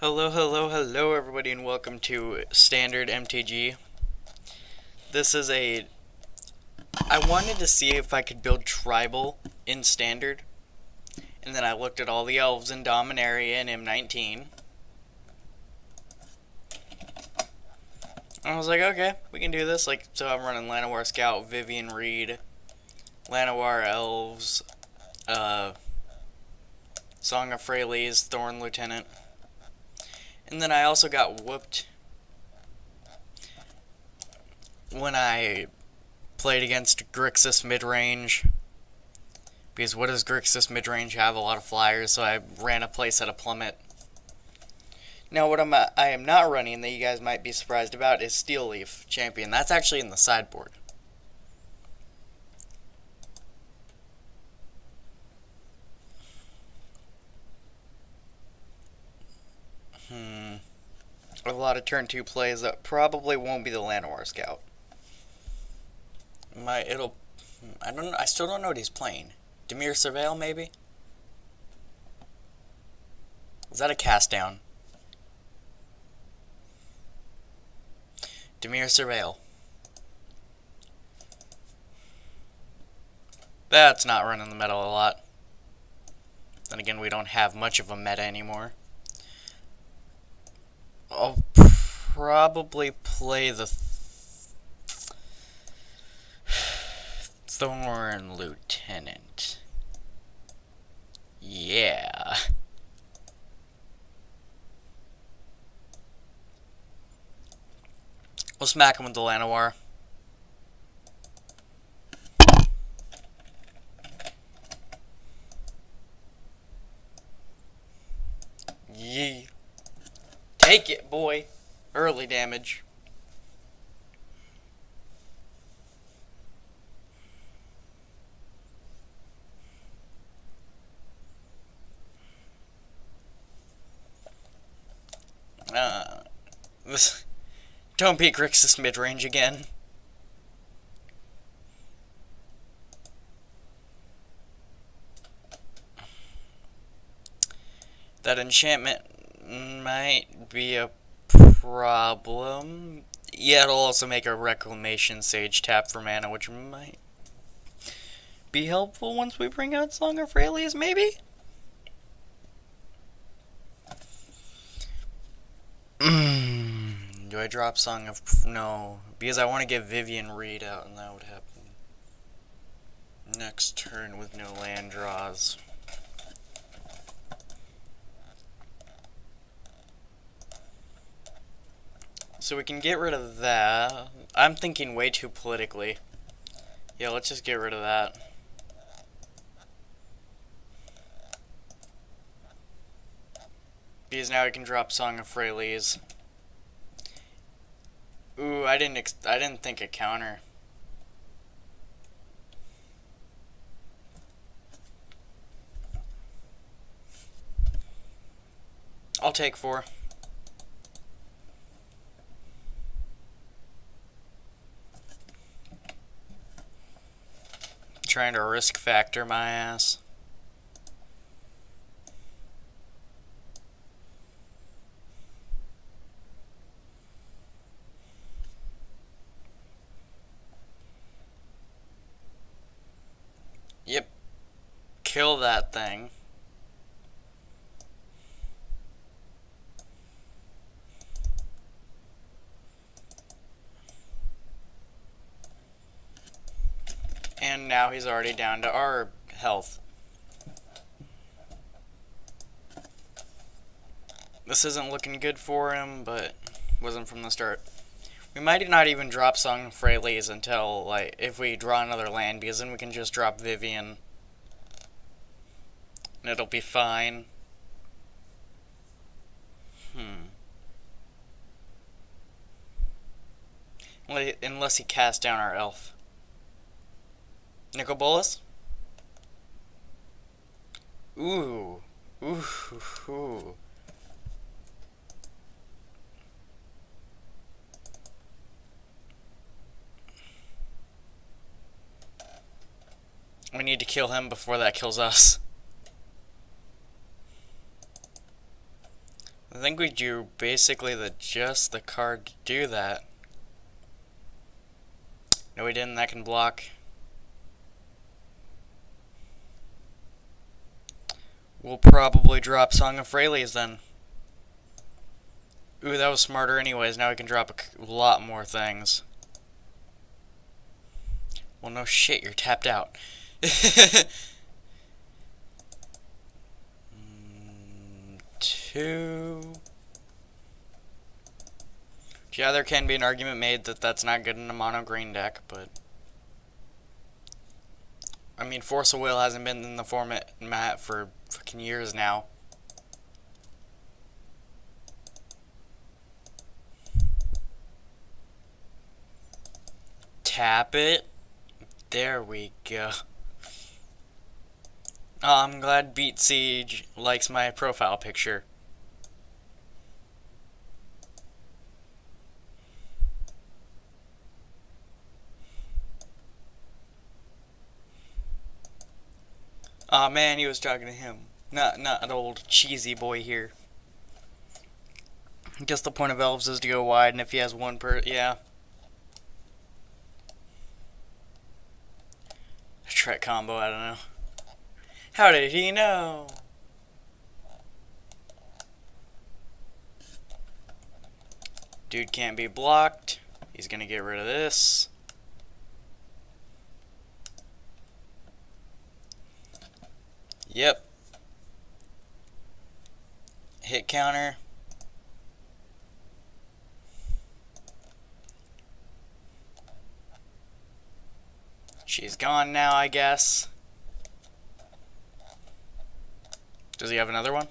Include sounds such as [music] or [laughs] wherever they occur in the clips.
Hello, hello, hello, everybody, and welcome to Standard MTG. This is a. I wanted to see if I could build Tribal in Standard, and then I looked at all the elves in Dominaria and M19. And I was like, okay, we can do this. Like, so I'm running Llanowar Scout, Vivien Reid, Llanowar Elves, uh, Song of Freyalise, Thorn Lieutenant. And then I also got whooped when I played against Grixis midrange. Because what does Grixis midrange have? A lot of flyers, so I ran a place at a plummet. Now, what I'm, I am not running that you guys might be surprised about is Steel Leaf Champion. That's actually in the sideboard. Hmm. A lot of turn two plays that probably won't be the Llanowar Scout. My it'll I don't I still don't know what he's playing. Dimir Surveil maybe? Is that a cast down? Dimir Surveil. That's not running the meta a lot. Then again, we don't have much of a meta anymore. I'll probably play the th Thorn Lieutenant. Yeah. We'll smack him with the Llanowar. Take it, boy. Early damage. Uh, this, don't beat Grixis mid-range again. That enchantment might be a problem. Yeah, it'll also make a Reclamation Sage tap for mana, which might be helpful once we bring out Song of Freyalise, maybe? Hmm, do I drop Song of... No, because I want to get Vivien Reid out, and that would happen next turn with no land draws. So we can get rid of that. I'm thinking way too politically. Yeah, let's just get rid of that. Because now we can drop Song of Freyalise. Ooh, I didn't I didn't think a counter. I'll take four. Trying to risk factor my ass. Yep. Kill that thing. And now he's already down to our health. This isn't looking good for him, but wasn't from the start. We might not even drop Song Freyalise until, like, if we draw another land, because then we can just drop Vivien. And it'll be fine. Hmm. Unless he casts down our elf. Nicol Bolas? Ooh. Ooh. We need to kill him before that kills us. I think we drew basically the just the card to do that. No, we didn't. That can block. We'll probably drop Song of Freyalise then. Ooh, that was smarter anyways. Now we can drop a lot more things. Well, no shit, you're tapped out. [laughs] Hmm, two. Yeah, there can be an argument made that that's not good in a mono green deck, but... I mean, Force of Will hasn't been in the format mat for fucking years now. Tap it. There we go. Oh, I'm glad Beat Siege likes my profile picture. Aw oh, man, he was talking to him. Not not an old cheesy boy here. I guess the point of elves is to go wide, and if he has one per yeah. A Trek combo, I don't know. How did he know? Dude can't be blocked. He's gonna get rid of this. Yep. Hit counter. She's gone now, I guess. Does he have another one?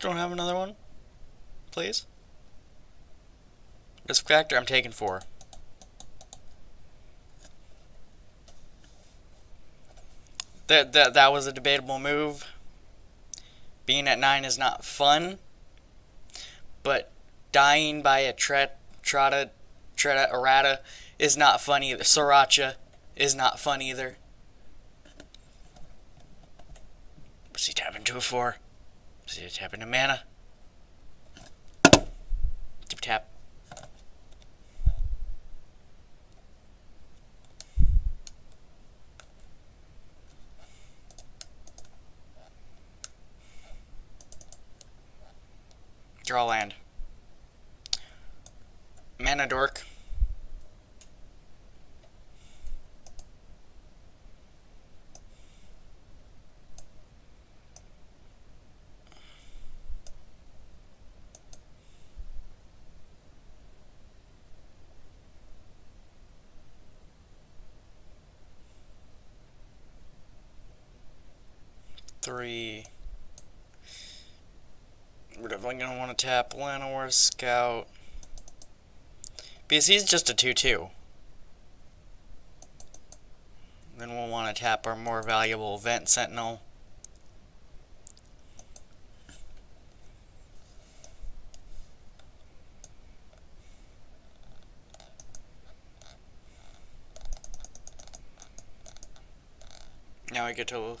Don't have another one? Please? Risk factor, I'm taking four. That, that, that was a debatable move. Being at 9 is not fun. But dying by a Treta, Trata, Treta Errata is not fun either. Sriracha is not fun either. What's he tapping to a 4? Is he tapping to mana? tap. Draw land. Mana dork. three. We're definitely going to want to tap Llanowar Scout. Because he's just a 2-2. Then we'll want to tap our more valuable Vent Sentinel. Now I get to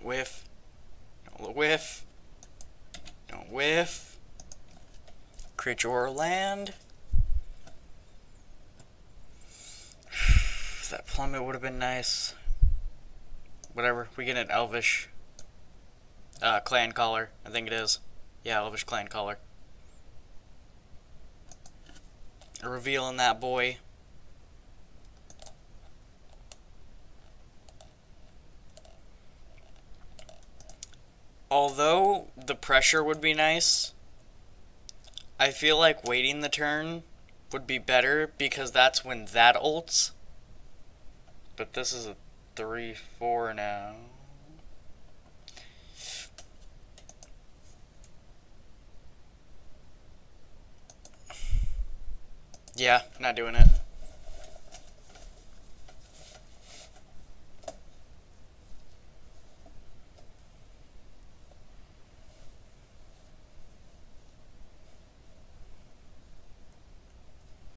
Whiff. Whiff. Don't. Creature land. that plummet would have been nice. Whatever. We get an elvish uh, Clancaller, I think it is. Yeah, elvish Clancaller. A reveal in that boy. Although the pressure would be nice, I feel like waiting the turn would be better because that's when that ults. But this is a 3-4 now. Yeah, not doing it.